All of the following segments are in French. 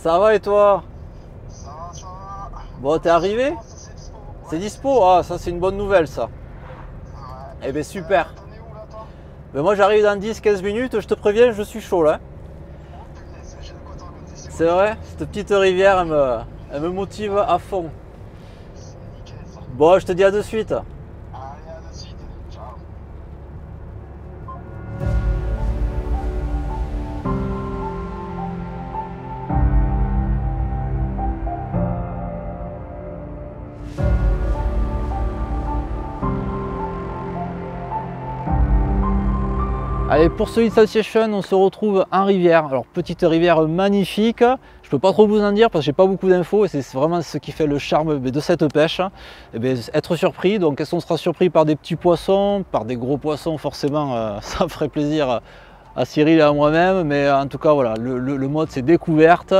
ça va et toi Ça va, ça va. Bon, t'es arrivé c'est dispo? C'est dispo Ah, ça c'est une bonne nouvelle ça. Ouais. Eh ben super. T'en es où là, toi? Ben, moi j'arrive dans 10-15 minutes, je te préviens, je suis chaud là. Oh. C'est vrai, cette petite rivière, elle me, elle me motive à fond. Nickel. Bon, je te dis à de suite. Pour ce Hit Station, on se retrouve en rivière. Alors, petite rivière magnifique. Je peux pas trop vous en dire parce que j'ai pas beaucoup d'infos et c'est vraiment ce qui fait le charme de cette pêche. Et bien, être surpris. Donc, est-ce qu'on sera surpris par des petits poissons, par des gros poissons? Forcément, euh, ça ferait plaisir à Cyril et à moi-même. Mais en tout cas, voilà, le, mode c'est découverte.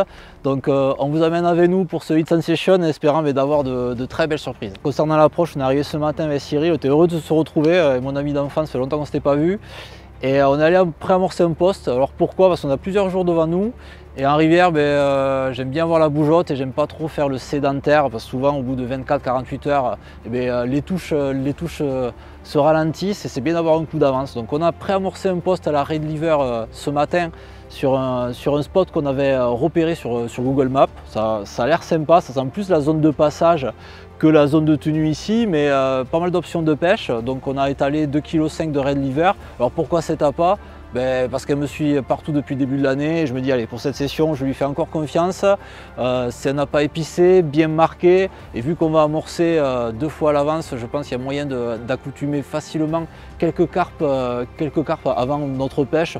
Donc, euh, on vous amène avec nous pour ce Hit Sensation en espérant d'avoir de, de très belles surprises. Concernant l'approche, on est arrivé ce matin avec Cyril. On était heureux de se retrouver. euh, mon ami d'enfance, ça fait longtemps qu'on ne s'était pas vu. Et euh, on est allé préamorcer un poste. Alors pourquoi? Parce qu'on a plusieurs jours devant nous. Et en rivière, ben, euh, j'aime bien voir la bougeotte et j'aime pas trop faire le sédentaire parce que souvent au bout de 24-48 heures, eh ben, euh, les touches, se ralentissent et c'est bien d'avoir un coup d'avance. Donc on a préamorcé un poste à la Red Liver euh, ce matin sur un, spot qu'on avait euh, repéré sur, euh, sur Google Maps. Ça, a l'air sympa, ça sent plus la zone de passage que la zone de tenue ici, mais euh, pas mal d'options de pêche. Donc on a étalé 2,5 kg de Red Liver. Alors pourquoi cet appât? Ben, Parce qu'elle me suit partout depuis le début de l'année. et Je me dis, allez, pour cette session, je lui fais encore confiance. C'est un appât épicé, bien marqué. Et vu qu'on va amorcer deux fois à l'avance, je pense qu'il y a moyen d'accoutumer facilement quelques carpes avant notre pêche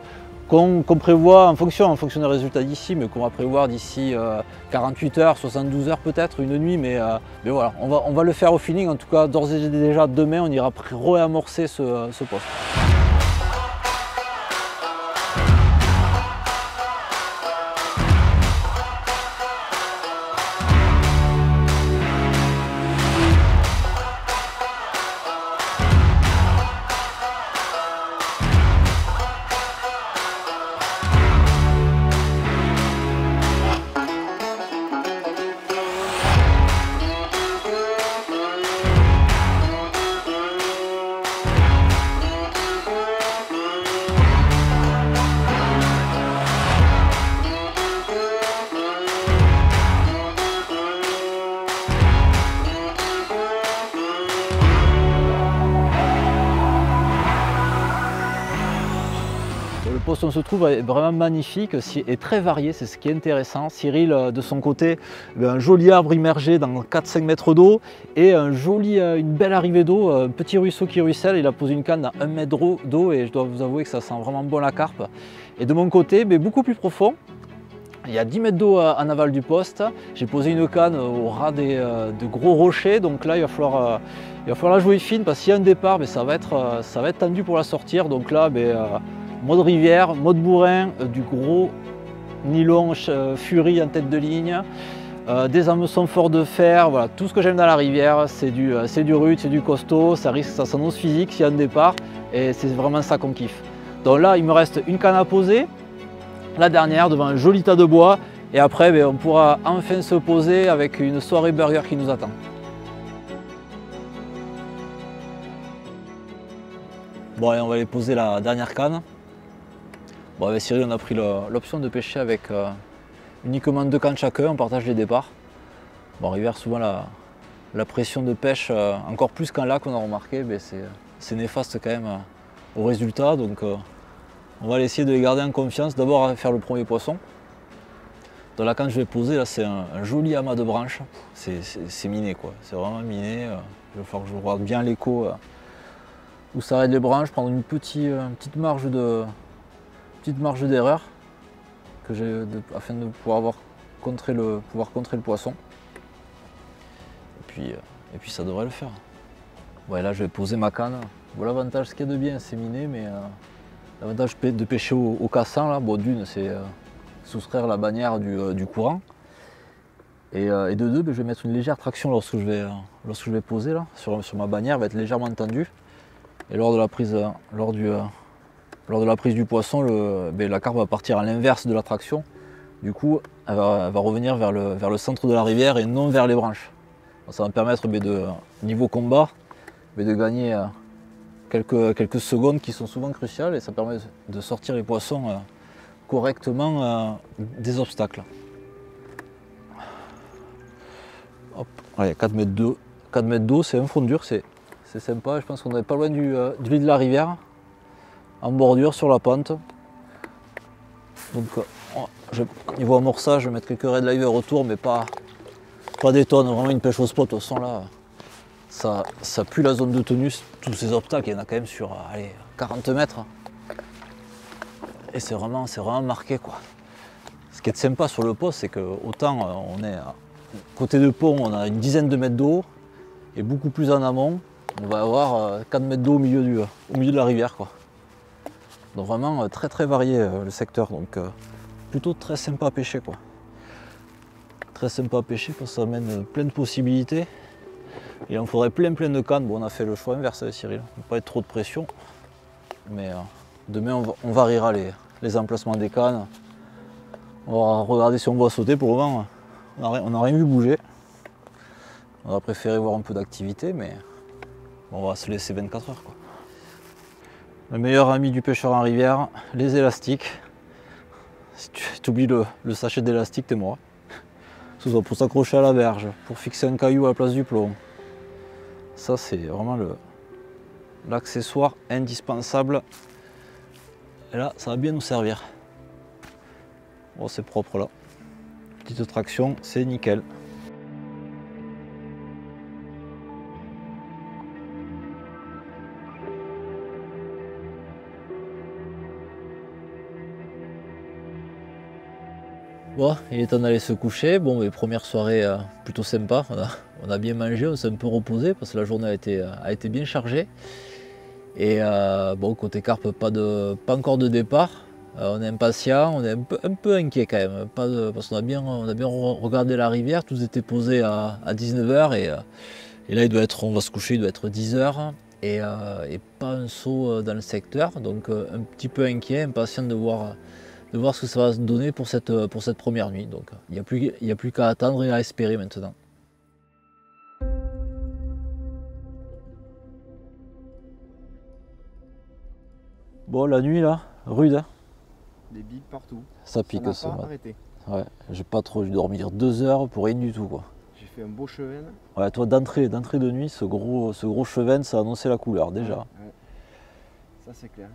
qu'on prévoit en fonction, des résultats d'ici, mais qu'on va prévoir d'ici euh, 48 heures, 72 heures peut-être, une nuit, mais, euh, voilà, on va, le faire au feeling. En tout cas, d'ores et déjà demain, on ira réamorcer ce, ce poste. On se trouve est vraiment magnifique et très varié, c'est ce qui est intéressant. Cyril, euh, de son côté, bien, un joli arbre immergé dans 4-5 mètres d'eau et un joli, euh, une belle arrivée d'eau, un petit ruisseau qui ruisselle. Il a posé une canne à 1 mètre d'eau et je dois vous avouer que ça sent vraiment bon la carpe. Et de mon côté, mais beaucoup plus profond, il y a 10 mètres d'eau euh, en aval du poste. J'ai posé une canne au ras des, euh, de gros rochers, donc là il va falloir, euh, il va falloir la jouer fine parce qu'il y a un départ, mais ça va être, euh, ça va être tendu pour la sortir. Donc là, ben, euh, mode rivière, mode bourrin, euh, du gros nylon euh, furie en tête de ligne, euh, des hameçons forts de fer, voilà, tout ce que j'aime dans la rivière, c'est du, rude, c'est du costaud, ça risque, ça s'annonce physique s'il y a un départ, et c'est vraiment ça qu'on kiffe. Donc là, il me reste une canne à poser, la dernière devant un joli tas de bois, et après, ben, on pourra enfin se poser avec une soirée burger qui nous attend. Bon, allez, on va aller poser la dernière canne. Bon, avec Cyril, on a pris l'option de pêcher avec euh, uniquement deux cannes chacun, on partage les départs. Bon, en rivière, souvent, la, pression de pêche, euh, encore plus qu'en lac, on a remarqué, c'est néfaste quand même euh, au résultat. Donc, on va essayer de les garder en confiance. D'abord, faire le premier poisson. Dans la canne je vais poser, là, c'est un, joli amas de branches. C'est- miné, quoi. C'est vraiment miné. il va falloir que je regarde bien l'écho où s'arrêtent les branches, prendre une petite marge de, petite marge d'erreur que j'ai afin de pouvoir contré le, pouvoir contrer le poisson. Et puis, euh, et puis ça devrait le faire. Ouais, là je vais poser ma canne. Bon, l'avantage, ce qu'il y a de bien, c'est miné, mais euh, l'avantage de pêcher au, cassant, là, bon, d'une, c'est euh, soustraire la bannière du, courant. Et, de deux, ben, je vais mettre une légère traction lorsque je vais, lorsque je vais poser là, sur, sur ma bannière, elle va être légèrement tendue. Et lors de la prise, lors du, lors de la prise du poisson, ben, la carpe va partir à l'inverse de la traction. Du coup, elle va, revenir vers le, centre de la rivière et non vers les branches. Ça va me permettre ben, de, niveau combat ben, de gagner euh, quelques, secondes qui sont souvent cruciales et ça permet de sortir les poissons euh, correctement euh, des obstacles. Hop, ouais, 4 mètres d'eau, 4 mètres d'eau, c'est un fond dur, c'est sympa. Je pense qu'on est pas loin du lit de la rivière, en bordure sur la pente. Donc, euh, oh, je- niveau amorçage, je vais mettre quelques red liver autour, mais pas, pas des tonnes. Vraiment une pêche au spot. Au son là, ça, ça pue la zone de tenue. Tous ces obstacles, il y en a quand même sur euh, allez, 40 mètres. Et c'est vraiment, vraiment marqué quoi. Ce qui est sympa sur le poste, c'est que autant euh, on est à côté de pont, on a une dizaine de mètres d'eau, et beaucoup plus en amont, on va avoir euh, 4 mètres d'eau au, milieu au milieu de la rivière. Quoi. Donc vraiment euh, très très varié euh, le secteur, donc euh, plutôt très sympa à pêcher. Quoi. Très sympa à pêcher parce que ça amène plein de possibilités. Il en faudrait plein plein de cannes. Bon, on a fait le choix inverse avec Cyril, il ne pas être trop de pression. Mais demain on, va- variera les, les emplacements des cannes. On va regarder si on voit sauter. Pour le moment, on n'a rien- on n'a rien vu bouger. On aurait préféré voir un peu d'activité, mais on va se laisser 24 heures. Quoi. Le meilleur ami du pêcheur en rivière, les élastiques. Si tu oublies le, sachet d'élastique, t'es moi. Que ce soit pour s'accrocher à la berge, pour fixer un caillou à la place du plomb. Ça, c'est vraiment l'accessoire indispensable. Et là, ça va bien nous servir. Bon, c'est propre là. Petite traction, c'est nickel. Il est temps d'aller se coucher. Bon, mais première soirée euh, plutôt sympa. On a, bien mangé, on s'est un peu reposé parce que la journée a été, euh, bien chargée. Et euh, bon, côté carpe, pas, de, pas encore de départ. On est impatient, on est un peu, inquiet quand même. Parce qu'on a bien, regardé la rivière, tous étaient posés à, 19h et, là il doit être, on va se coucher, il doit être 10h et, pas un saut dans le secteur. Donc un petit peu inquiet, impatient de voir de voir ce que ça va se donner pour cette, pour cette première nuit. Donc il n'y a plus, il y a plus qu'à attendre et à espérer maintenant. Bon, la nuit là, rude, hein Des billes partout. ça Ça pique ce pas matin. arrêté. Ouais, j'ai pas trop dû dormir deux heures pour rien du tout quoi. J'ai fait un beau cheven. Ouais, toi d'entrée, d'entrée de nuit, ce gros, ce gros cheven, ça annonçait la couleur déjà. Ouais. Ça c'est clair.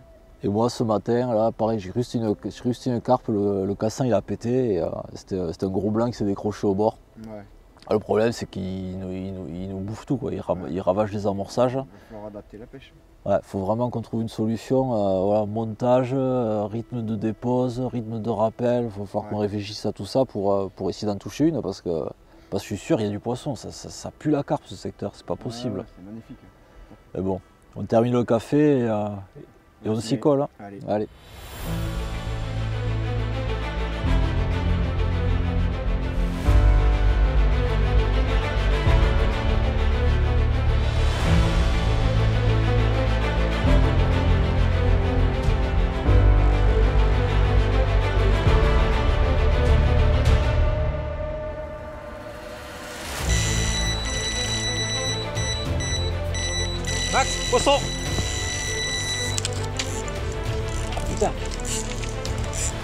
Et moi ce matin, là, pareil, j'ai rusté une, carpe, le, le cassin il a pété, et euh, c'était, un gros blanc qui s'est décroché au bord. Ouais. Ah, Le problème c'est qu'il nous, bouffe tout, quoi. Il, ravage les amorçages. Il va falloir adapter la pêche. Ouais, faut vraiment qu'on trouve une solution. euh, voilà, montage, euh, rythme de dépose, rythme de rappel. Il va falloir qu'on réfléchisse à tout ça pour, euh, pour essayer d'en toucher une parce que, parce que je suis sûr, il y a du poisson. Ça, ça- ça pue la carpe ce secteur, c'est pas possible. C'est magnifique. Mais bon, on termine le café et, euh, et on s'y colle. hein. Allez. Allez.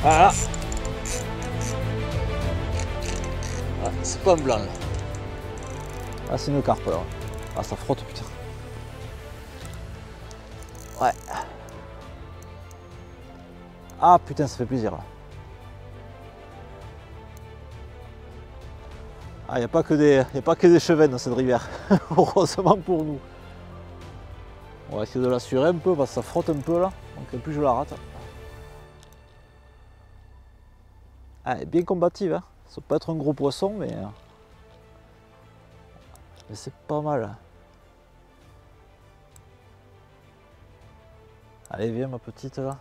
Voilà Ah, C'est pas un blanc là. Ah c'est une carpe là. Ah ça frotte putain. Ouais. Ah putain ça fait plaisir là. Ah y a pas que des. Y a pas que des chevennes dans cette rivière. Heureusement pour nous. On va essayer de l'assurer un peu parce que ça frotte un peu là. Donc plus je la rate. Ah, bien combative. Hein. Ça peut être un gros poisson, mais. euh, c'est pas mal. Allez, viens ma petite là.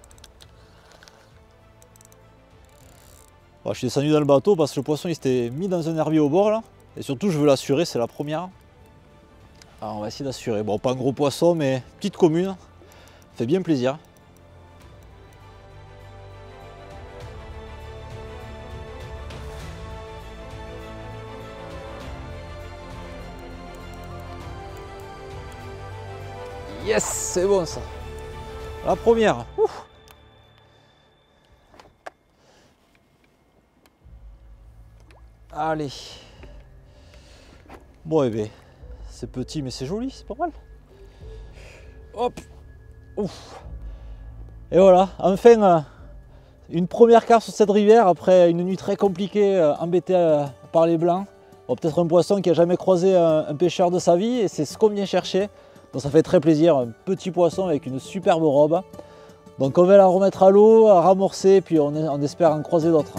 Bon, je suis descendu dans le bateau parce que le poisson il s'était mis dans un herbier au bord là. Et surtout, je veux l'assurer, c'est la première. Alors, on va essayer d'assurer. Bon, pas un gros poisson, mais petite commune. Fait bien plaisir. Yes, c'est bon ça. La première. Ouf. Allez. Bon, eh bien, c'est petit, mais c'est joli, c'est pas mal. Hop. Ouf. Et voilà, enfin, euh, une première carte sur cette rivière après une nuit très compliquée, euh, embêtée euh, par les blancs. Bon, Peut-être un poisson qui a jamais croisé un, un pêcheur de sa vie, et c'est ce qu'on vient chercher. Donc ça fait très plaisir, un petit poisson avec une superbe robe. Donc on va la remettre à l'eau, à ramorcer, puis on, on espère en croiser d'autres.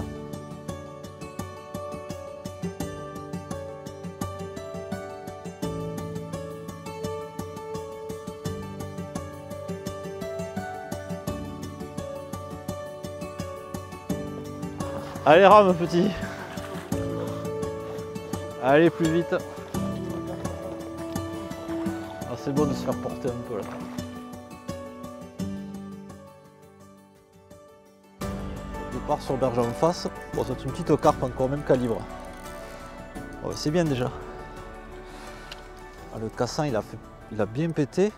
Allez rame petit Allez plus vite C'est bon de se faire porter un peu là. Départ sur berge en face. Bon c'est une petite carpe encore même calibre. Oh, c'est bien déjà. Ah, le cassin il a, fait, il a bien pété.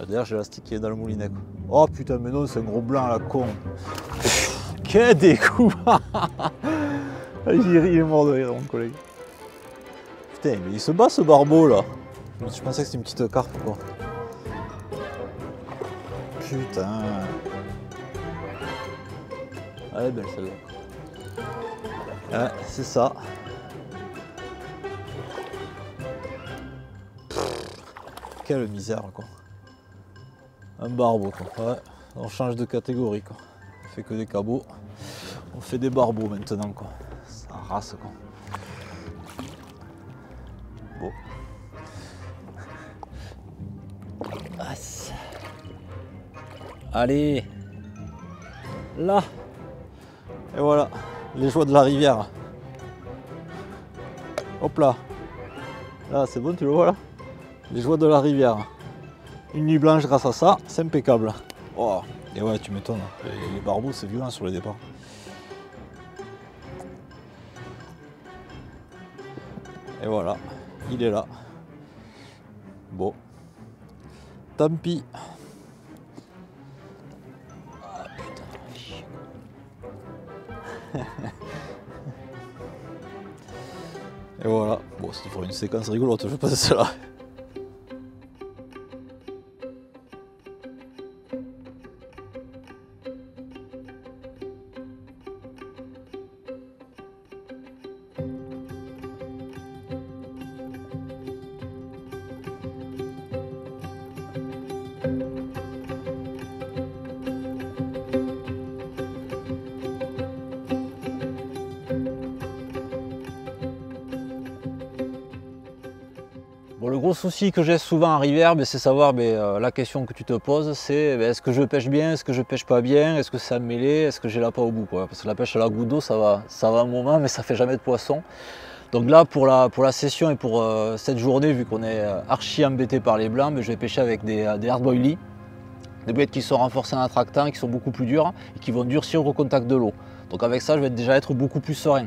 Ah, D'ailleurs j'ai l'élastique qui est dans le moulinet. Oh putain mais non c'est un gros blanc à la con. Quel découp est- il est mort de rire mon collègue. Putain mais il se bat ce barbeau là. Je pensais que c'était une petite carpe quoi. Putain. Elle est belle celle-là. Ouais, c'est ça. Quelle misère quoi. Un barbeau quoi. Ouais, on change de catégorie quoi. On fait que des cabots. On fait des barbeaux maintenant quoi. Ça race quoi. Allez. Là. Et voilà. Les joies de la rivière. Hop là. Là c'est bon tu le vois là Les joies de la rivière. Une nuit blanche grâce à ça, c'est impeccable. Oh, et ouais, tu m'étonnes. Les, barbeaux, c'est violent sur les départs. Et voilà, il est là. Bon. Tant pis. Et voilà. Bon, c'était pour une séquence rigolote, je passe cela. Souci que j'ai souvent en rivière, ben, c'est savoir ben, euh, la question que tu te poses, c'est ben, est-ce que je pêche bien, est-ce que je pêche pas bien, est-ce que c'est à mêler, est-ce que j'ai la pas au bout. Parce que la pêche à la goutte d'eau, ça va, ça va un moment, mais ça fait jamais de poisson. Donc là, pour la, session et pour euh, cette journée, vu qu'on est euh, archi embêté par les blancs, je vais pêcher avec des, des des bêtes qui sont renforcées en attractant, qui sont beaucoup plus dures et qui vont durcir au contact de l'eau. Donc avec ça, je vais déjà être beaucoup plus serein.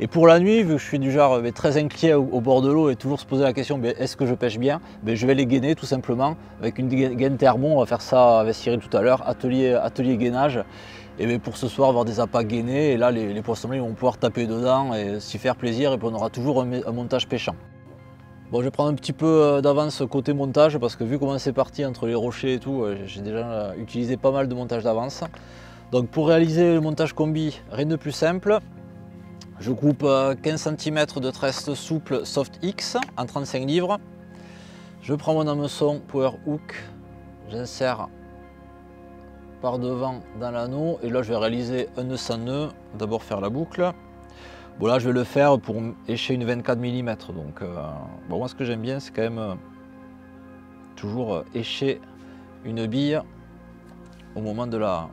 Et pour la nuit, vu que je suis du genre euh, très inquiet au, bord de l'eau et toujours se poser la question ben, est-ce que je pêche bien ben, Je vais les gainer tout simplement avec une gaine thermo. On va faire ça avec Cyril tout à l'heure, atelier, atelier gainage. Et ben, pour ce soir, avoir des appâts gainés. Et là, les, les poissons vont pouvoir taper dedans et s'y faire plaisir. Et puis on aura toujours un, montage pêchant. Bon, je vais prendre un petit peu euh, d'avance côté montage parce que vu comment c'est parti entre les rochers et tout, euh, j'ai déjà utilisé pas mal de montage d'avance. Donc pour réaliser le montage combi, rien de plus simple. Je coupe euh, 15 cm de tresse souple Soft X en 35 livres. Je prends mon hameçon Power Hook, j'insère par devant dans l'anneau et là je vais réaliser un nœud sans nœud. D'abord faire la boucle. Bon là je vais le faire pour écher une 24 mm. Donc euh, moi ce que j'aime bien c'est quand même euh, toujours euh, écher une bille au moment de la,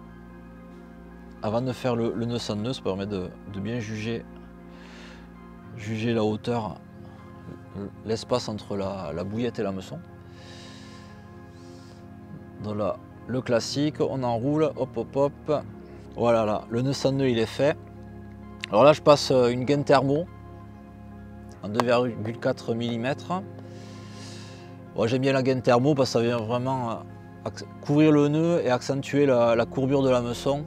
avant de faire le, nœud sans nœud, ça permet de, bien juger, juger la hauteur, l'espace entre la, la bouillette et l'hameçon. Donc là, le classique, on enroule, hop hop hop. Voilà, là, le nœud sans nœud il est fait. Alors là, je passe euh, une gaine thermo en 2,4 mm. J'aime bien la gaine thermo parce que ça vient vraiment euh, couvrir le nœud et accentuer la, la courbure de l'hameçon.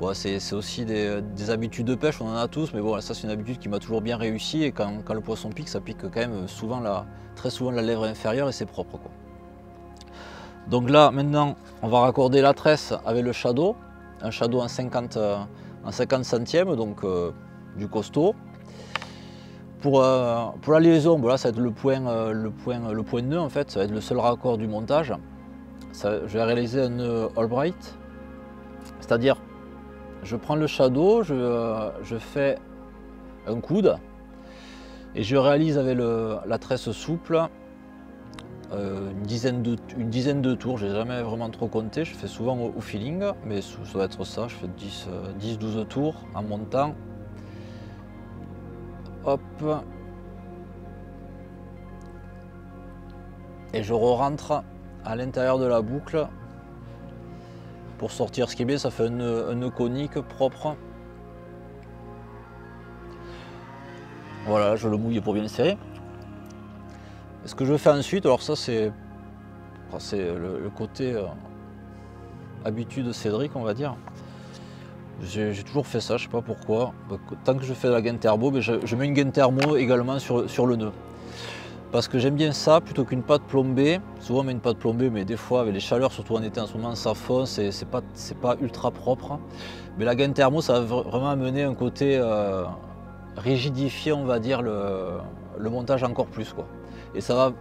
Bon, c'est aussi des, des habitudes de pêche, on en a tous, mais bon, ça c'est une habitude qui m'a toujours bien réussi et quand, le poisson pique, ça pique quand même souvent la, très souvent la lèvre inférieure et c'est propre. Donc là, maintenant, on va raccorder la tresse avec le shadow, un shadow en 50, euh, en 50 centièmes, donc euh, du costaud. Pour, euh, la liaison, bon, là, ça va être le point, euh, nœud en fait, ça va être le seul raccord du montage. Je vais réaliser un nœud Albright, c'est-à-dire je prends le shadow, je, euh, je fais un coude et je réalise avec la tresse souple euh, une, dizaine de, une dizaine de tours. Je n'ai jamais vraiment trop compté, je fais souvent au, feeling, mais ça doit être ça. Je fais 10-12 tours en montant. Hop. Et je re-rentre à l'intérieur de la boucle pour sortir ce qui est bien, ça fait un nœud, conique propre. Voilà, je le mouille pour bien le serrer. Ce que je fais ensuite, alors ça c'est le, le côté euh, habitude Cédric, on va dire. J'ai toujours fait ça, je sais pas pourquoi. Bah, Tant que je fais de la gaine thermo, je mets une gaine thermo également sur, sur le nœud. Parce que j'aime bien ça plutôt qu'une pâte plombée. Souvent on met une pâte plombée, mais des fois avec les chaleurs, surtout en été en ce moment, ça fond, c'est c'est pas, ultra propre. Mais la gaine thermo, ça va vra- vraiment amener un côté euh, rigidifier, on va dire, le, montage encore plus. Quoi. Et ça va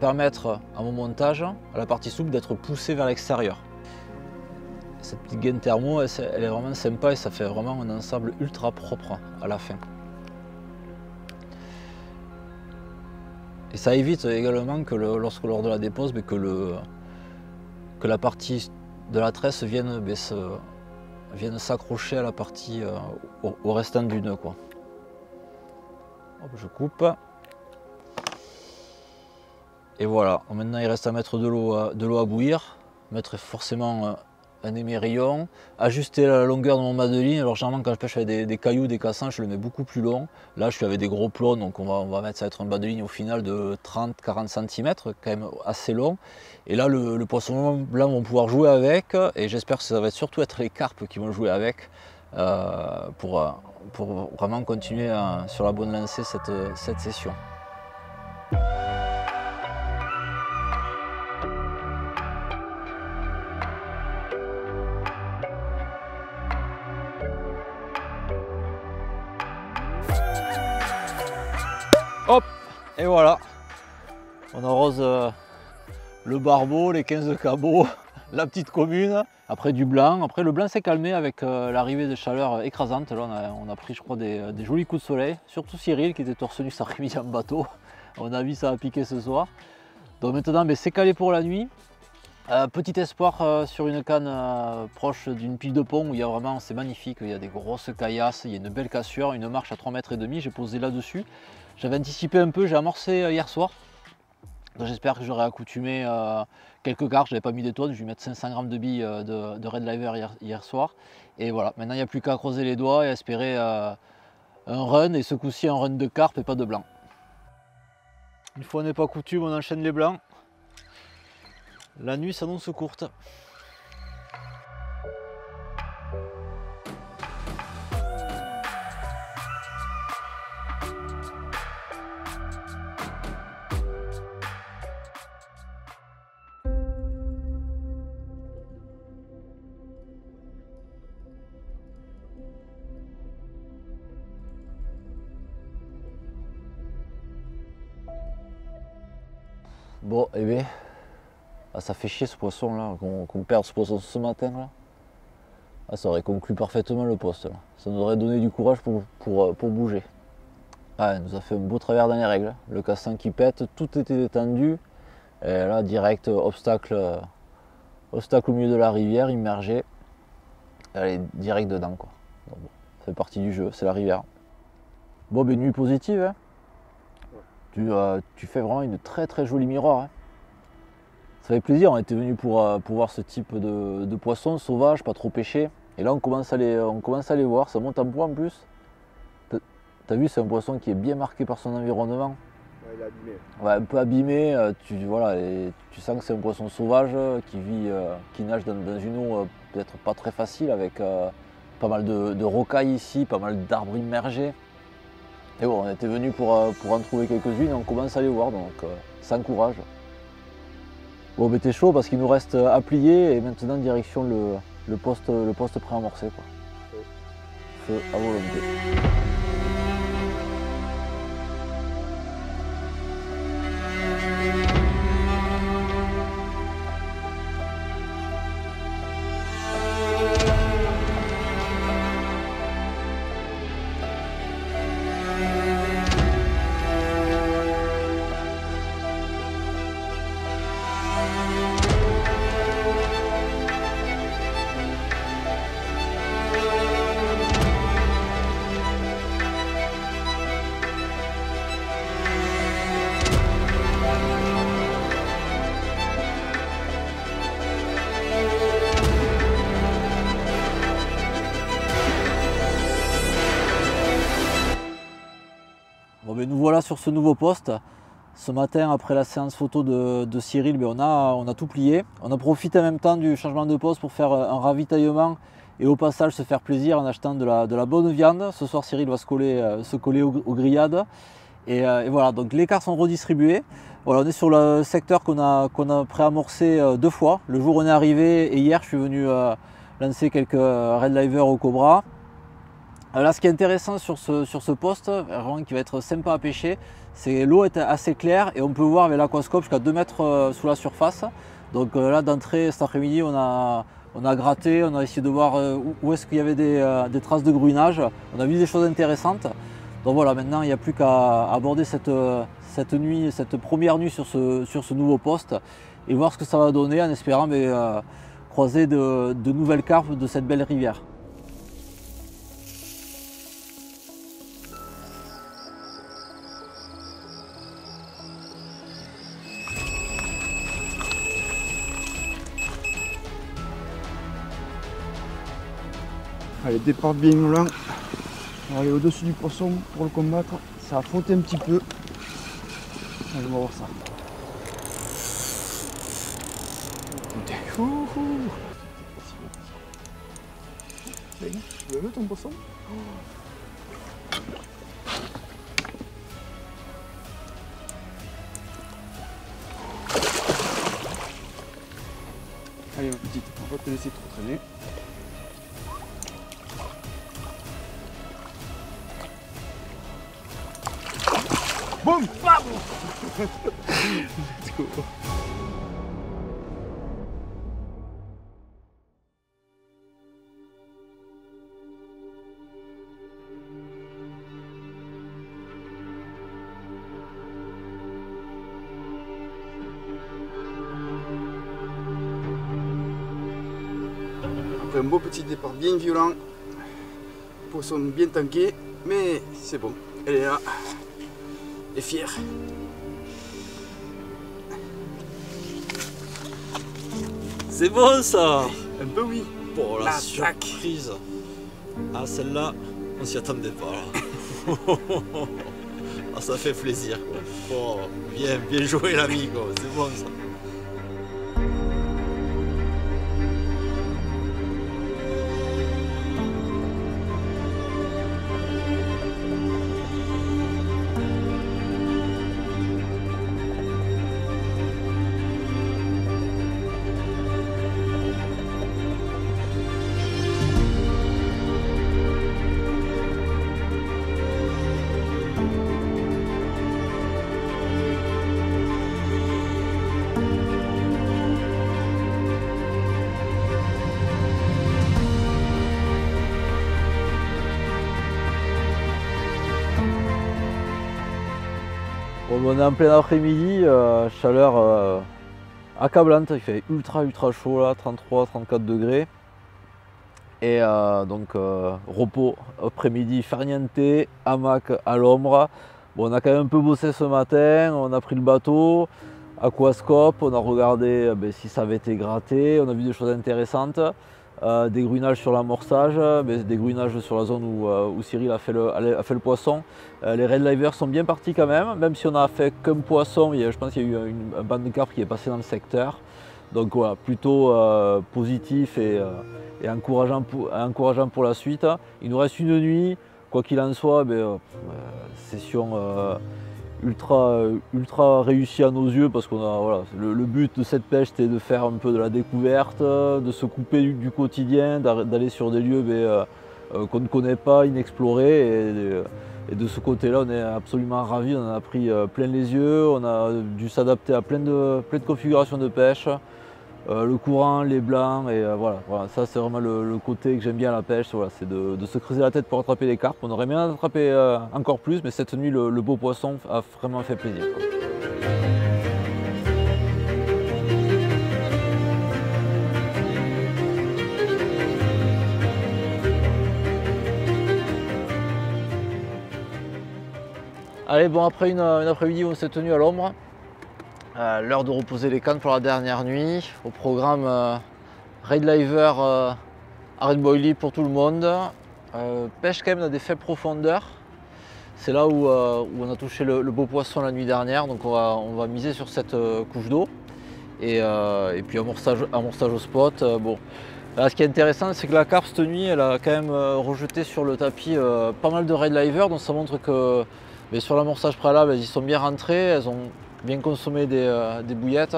permettre à mon montage, à la partie souple, d'être poussé vers l'extérieur. Cette petite gaine thermo, elle, elle est vraiment sympa et ça fait vraiment un ensemble ultra propre à la fin. Et ça évite également que lorsque lors de la dépose, ben, que, le, que la partie de la tresse vienne, ben, s'accrocher à la partie, euh, au, restant du nœud. Quoi. Je coupe. Et voilà, maintenant il reste à mettre de l'eau à, à bouillir, mettre forcément un émerillon, ajuster la longueur de mon madeline. Alors généralement quand je pêche avec des, des cailloux, des cassins, je le mets beaucoup plus long. Là je suis avec des gros plombs, donc on va, on va mettre ça va être un madeline au final de 30-40 cm, quand même assez long. Et là le, poisson blanc vont pouvoir jouer avec, et j'espère que ça va surtout être les carpes qui vont jouer avec. euh, pour, pour vraiment continuer euh, sur la bonne lancée cette, cette session. Hop Et voilà On arrose euh, le barbeau, les 15 cabots, la petite commune, après du blanc. Après le blanc s'est calmé avec euh, l'arrivée de chaleur écrasante. Là on a, on a pris je crois des, des jolis coups de soleil, surtout Cyril qui était torse nu cet après-midi en bateau. À mon avis ça a piqué ce soir. Donc maintenant ben, c'est calé pour la nuit. Euh, petit espoir euh, sur une canne euh, proche d'une pile de pont où il y a vraiment, c'est magnifique, il y a des grosses caillasses, il y a une belle cassure, une marche à 3 mètres j'ai posé là-dessus. J'avais anticipé un peu, j'ai amorcé euh, hier soir. J'espère que j'aurai accoutumé euh, quelques cartes, j'avais pas mis des tonnes, je vais mettre 500 grammes de billes euh, de, Red Liver hier, soir. Et voilà, maintenant il n'y a plus qu'à creuser les doigts et espérer un run, et ce coup-ci un run de carpe et pas de blanc. Une fois n'est pas coutume, on enchaîne les blancs. La nuit s'annonce courte. Bon, eh bien, ah, ça fait chier ce poisson là, qu'on perde ce poisson ce matin là. Ah, ça aurait conclu parfaitement le poste là. Ça nous aurait donné du courage pour, pour, euh, pour bouger. Ah, elle nous a fait un beau travers dans les règles. Le cassin qui pète, tout était détendu. Et là, direct, euh, obstacle, euh, obstacle au milieu de la rivière, immergé. Elle est direct dedans quoi. Donc, bon, ça fait partie du jeu, c'est la rivière. Bon, ben nuit positive. Hein. Tu, euh, tu fais vraiment une très très jolie miroir. hein. Ça fait plaisir, on était venu pour, euh, pour voir ce type de, de poissons sauvages, pas trop pêchés. Et là on commence à les, on commence à les voir, ça monte en poids en plus. T'as- vu, c'est un poisson qui est bien marqué par son environnement. Ouais, il est abîmé. Ouais, un peu abîmé, euh, tu, voilà, et tu sens que c'est un poisson sauvage qui vit, euh, qui nage dans, dans une eau peut-être pas très facile avec pas mal de, de rocailles ici, pas mal d'arbres immergés. Et bon, on était venu pour, euh, pour en trouver quelques-unes on commence à les voir, donc euh, ça encourage. Bon, mais t'es chaud parce qu'il nous reste euh, à plier et maintenant direction le, poste, le poste pré-amorcé. Feu à volonté. Ce nouveau poste. Ce matin, après la séance photo de, Cyril, ben, on, a, on a tout plié. On a profité en même temps du changement de poste pour faire un ravitaillement et au passage se faire plaisir en achetant de la, bonne viande. Ce soir, Cyril va se coller, euh, se coller aux, grillades. Et, euh, et voilà, donc les cartes sont redistribuées. Voilà, on est sur le secteur qu'on a, a préamorcé euh, deux fois. Le jour où on est arrivé et hier, je suis venu lancer quelques Red Liver au Cobra. Là, ce qui est intéressant sur ce, sur ce poste, vraiment qui va être sympa à pêcher, c'est l'eau est assez claire et on peut voir avec l'aquascope jusqu'à 2 mètres euh, sous la surface. Donc euh, là, d'entrée, cet après-midi, on a, on a gratté, on a essayé de voir euh, où- est-ce qu'il y avait des, des traces de gruinage. On a vu des choses intéressantes. Donc voilà, maintenant, il n'y a plus qu'à aborder cette, cette nuit, cette première nuit sur ce, sur ce nouveau poste et voir ce que ça va donner en espérant mais, croiser de nouvelles carpes de cette belle rivière. Allez, départ bien violent. On va aller au-dessus du poisson pour le combattre. Ça a frotté un petit peu. Allez, on va voir ça. Tu le veux ton poisson Allez ma petite, on va te laisser trop traîner. Let's un beau petit départ bien violent, poisson bien tanké, mais c'est bon, elle est là, et fière. C'est bon ça Un peu oui. Pour la surprise Ah celle-là, on s'y attendait pas ah, ça fait plaisir quoi. Oh, bien, bien joué l'ami quoi, c'est bon ça. On est en plein après-midi, euh, chaleur euh, accablante, il fait ultra ultra chaud là, 33-34 degrés. Et euh, donc repos après-midi, farniente, hamac à l'ombre. Bon, on a quand même un peu bossé ce matin, on a pris le bateau, aquascope, on a regardé ben, si ça avait été gratté, on a vu des choses intéressantes. Euh, des gruinages sur l'amorçage, gruinages sur la zone où, euh, Cyril a fait le, poisson. Euh, les red livers sont bien partis quand même, même si on a fait qu'un poisson, il y a- je pense qu'il y a eu une, un bande de carpe qui est passé dans le secteur. Donc voilà, plutôt euh, positif et, encourageant, pour, la suite. Il nous reste une nuit, quoi qu'il en soit, ben, euh, session ultra, ultra réussie à nos yeux parce qu'on a voilà, le, but de cette pêche c'était de faire un peu de la découverte, euh, de se couper du, quotidien, d'aller sur des lieux euh, euh, qu'on ne connaît pas, inexplorés. Et, euh, de ce côté-là, on est absolument ravis. On en a pris euh, plein les yeux. On a dû s'adapter à plein de configurations de pêche. Euh, le courant, les blancs, et euh, voilà. Ça, c'est vraiment le, côté que j'aime bien à la pêche. Voilà, c'est de, se creuser la tête pour attraper les carpes. On aurait bien attrapé euh, encore plus, mais cette nuit, le, beau poisson a vraiment fait plaisir. Allez, bon, après une, une après-midi où on s'est tenu à l'ombre, euh, l'heure de reposer les cannes pour la dernière nuit. Au programme euh, Raid Liver euh, Hard Boily pour tout le monde. Euh, pêche quand même dans des faibles profondeurs. C'est là où, euh, on a touché le, beau poisson la nuit dernière, donc on va, miser sur cette couche d'eau. Et, puis amorçage, amorçage au spot. bon. Là, ce qui est intéressant, c'est que la carpe cette nuit, elle a quand même rejeté sur le tapis pas mal de raid liver, donc ça montre que mais sur l'amorçage préalable, elles y sont bien rentrées, elles ont bien consommé des, euh, des bouillettes.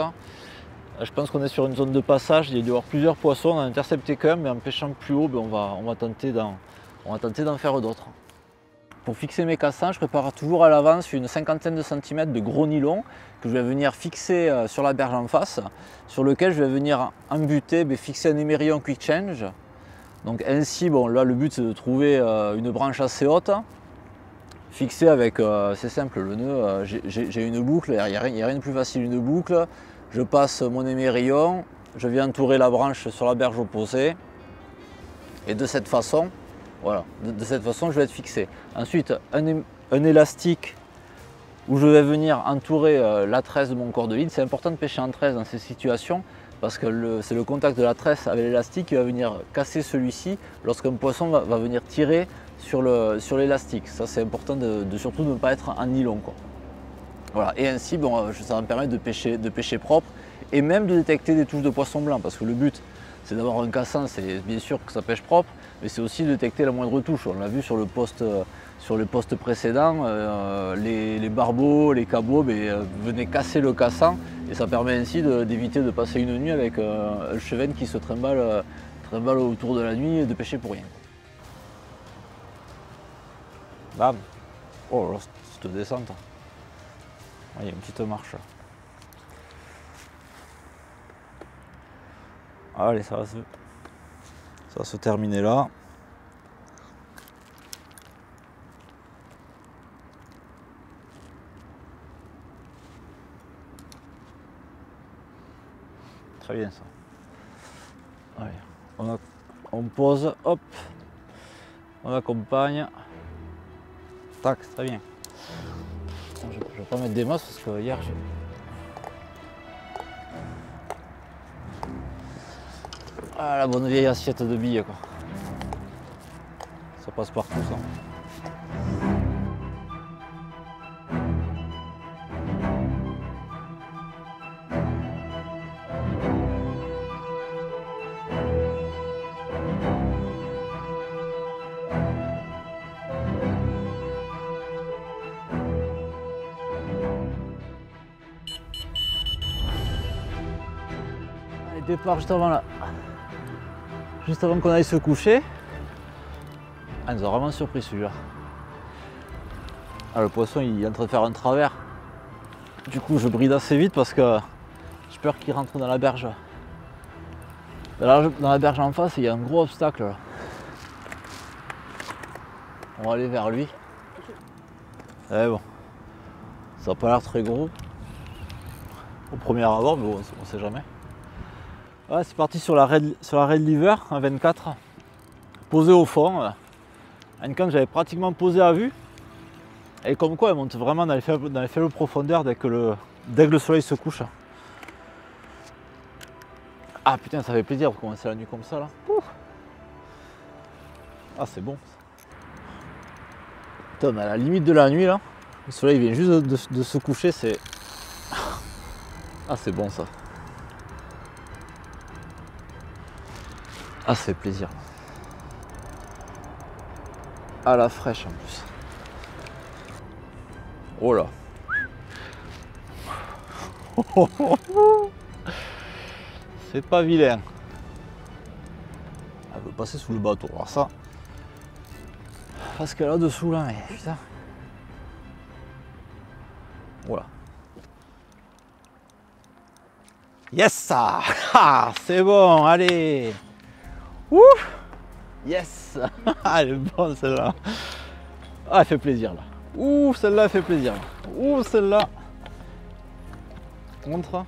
Je pense qu'on est sur une zone de passage, il y a dû y avoir plusieurs poissons, on a intercepté qu'un, mais en pêchant plus haut, ben, on, va, on va tenter d'en faire d'autres. Pour fixer mes cassins, je prépare toujours à l'avance une cinquantaine de centimètres de gros nylon que je vais venir fixer euh, sur la berge en face, sur lequel je vais venir embuter, ben, fixer un émerillon quick change. Donc ainsi, bon, là le but c'est de trouver euh, une branche assez haute, fixée avec, euh, c'est simple, le nœud, euh, j'ai- une boucle, il n'y a, rien- de plus facile, une boucle, je passe mon émerillon, je viens entourer la branche sur la berge opposée, et de cette façon, voilà, de, cette façon je vais être fixé. Ensuite, un, élastique où je vais venir entourer euh, la tresse de mon corps de ligne. C'est important de pêcher en tresse dans ces situations parce que c'est le contact de la tresse avec l'élastique qui va venir casser celui-ci lorsqu'un poisson va venir tirer sur le- sur l'élastique. ça c'est important de, de surtout ne pas être en nylon. Quoi. Voilà. Et ainsi, bon, euh, ça me permettre de pêcher, de pêcher propre et même de détecter des touches de poisson blanc parce que le but c'est d'avoir un cassin, c'est bien sûr que ça pêche propre, mais c'est aussi de détecter la moindre touche. On l'a vu sur le poste, euh, sur les postes précédents, euh, les, barbeaux, les cabots ben, venaient casser le cassin et ça permet ainsi d'éviter de, passer une nuit avec euh, un chevenne qui se trimballe, trimballe autour de la nuit et de pêcher pour rien. Bam Oh là, cette descente. Ah, Il y a une petite marche. Allez, ça va se, ça va se terminer là. Très bien ça. Allez, on, a- on pose, hop, on accompagne. Tac, très bien. Je, je vais pas mettre des masses parce que hier j'ai. Ah la bonne vieille assiette de billes quoi. Ça passe partout ça. Juste avant là. Juste avant qu'on aille se coucher. Ah, nous a vraiment surpris celui-là. Ah, le poisson il est en train de faire un travers. Du coup je bride assez vite parce que j'ai peur qu'il rentre dans la berge. Dans la berge en face, il y a un gros obstacle là. On va aller vers lui. Eh bon. Ça n'a pas l'air très gros. Au premier abord, mais on sait jamais. Ouais, c'est parti sur la Red, sur la Red Liver, un 24. Posé au fond. euh. Une que j'avais pratiquement posé à vue. Et comme quoi, elle monte vraiment dans les faibles, dans les faibles profondeurs dès que, le, dès que le soleil se couche. Ah putain, ça fait plaisir de commencer la nuit comme ça là. Ah, c'est bon. Putain, on est à la limite de la nuit là. Le soleil vient juste de, de- de se coucher, c'est. Ah, c'est bon ça. Ah, ça fait plaisir. À la fraîche en plus. Oh là. C'est pas vilain. Elle veut passer sous le bateau. Alors ça. Parce qu'elle a dessous là, mais putain. Voilà. Yes ça Ah, C'est bon, allez Ouh Yes Elle est bonne celle-là Ah, elle fait plaisir là. Ouh, celle-là elle fait plaisir. Ouh, celle-là. Montre.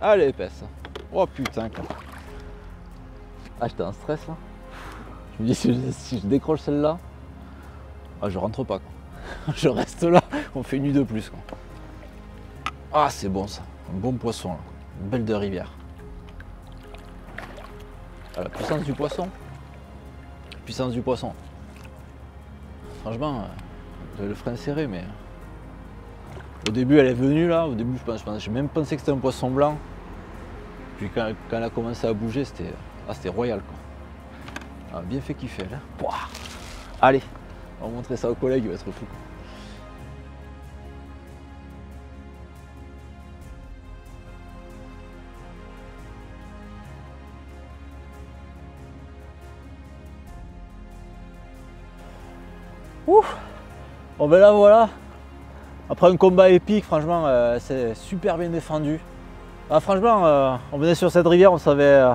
Ah, Elle est épaisse. Oh putain. Ah, j'étais en stress là. Je me dis, si je, décroche celle-là, ah, je rentre pas quoi. Je reste là, on fait une nuit de plus quoi. Ah, c'est bon ça. Un bon poisson là. Une belle de rivière. La puissance du poisson. Puissance du poisson. Franchement, euh, le frein serré, mais. Au début, elle est venue là. Au début, je pense, même pensé que c'était un poisson blanc. Puis quand, elle a commencé à bouger, c'était ah, royal quoi. Ah, bien fait kiffer là. Allez, on va montrer ça aux collègues, il va être fou. Bon ben là voilà. Après un combat épique, franchement, euh, c'est super bien défendu. Ah, franchement, euh, on venait sur cette rivière, on savait euh,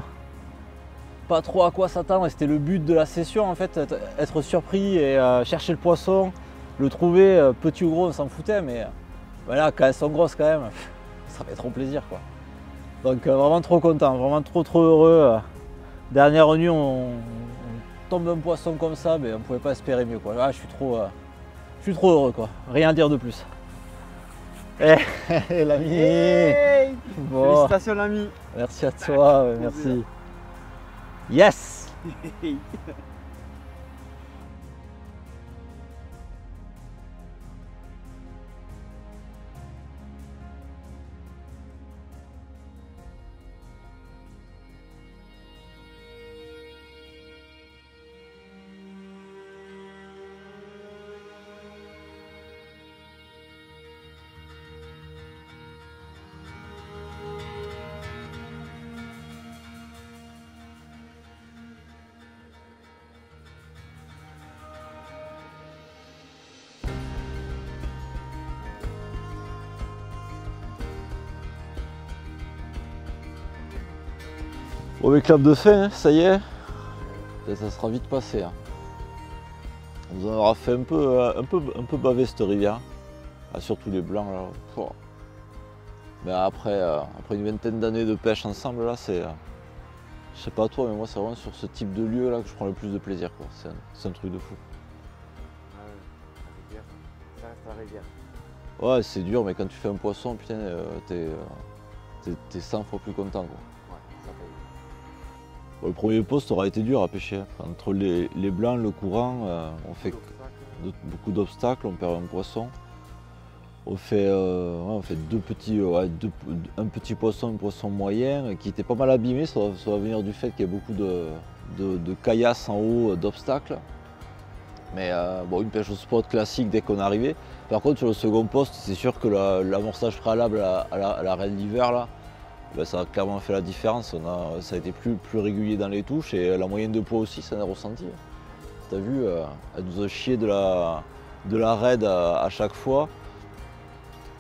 pas trop à quoi s'attendre c'était le but de la session en fait, être, surpris et chercher le poisson, le trouver, petit ou gros, on s'en foutait, mais voilà, quand elles sont grosses quand même, ça fait trop plaisir quoi. Donc vraiment trop content, vraiment trop trop heureux. Dernière nuit, on, tombe un poisson comme ça, mais on pouvait pas espérer mieux quoi. Ah, je suis trop, suis trop heureux quoi. Rien à dire de plus. Eh, l'ami. Hey Bon. Félicitations l'ami Merci à toi, merci. Yes Bon, mais clap de fin, hein, ça y est. Et ça sera vite passé. hein. On nous en aura fait un peu, euh, un peu, un peu baver cette rivière. Ah, surtout les blancs là. Pouah. Mais après, euh, après une vingtaine d'années de pêche ensemble là, c'est. euh, je sais pas toi, mais moi c'est vraiment sur ce type de lieu là que je prends le plus de plaisir. quoi. C'est un, truc de fou. Ça reste la rivière. Ouais, c'est dur, mais quand tu fais un poisson, putain, euh, t'es, euh, t'es- t'es 100 fois plus content. Quoi. Le premier poste aura été dur à pêcher. Entre les, blancs, le courant, euh, on fait beaucoup d'obstacles, on perd un poisson. On fait, euh, euh, un petit poisson, un poisson moyen, qui était pas mal abîmé. Ça, va venir du fait qu'il y a beaucoup de, caillasses en haut, d'obstacles. Mais bon, une pêche au spot classique dès qu'on est arrivé. Par contre, sur le second poste, c'est sûr que la- l'amorçage préalable à, la, la reine d'hiver, là, ben, ça a clairement fait la différence. Ça a été plus, régulier dans les touches et la moyenne de poids aussi, ça en a ressenti. T'as vu, euh, elle nous a chié de la, de la raid à, chaque fois.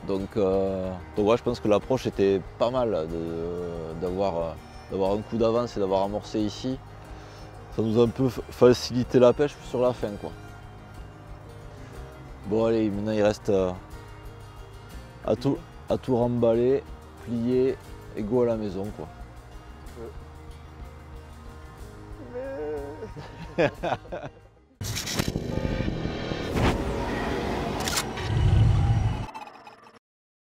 Donc, euh, donc ouais, je pense que l'approche était pas mal d'avoir euh, un coup d'avance et d'avoir amorcé ici. Ça nous a un peu fa- facilité la pêche sur la fin. quoi. Bon allez, maintenant il reste euh, à, tout, à tout remballer, plier et go à la maison. quoi.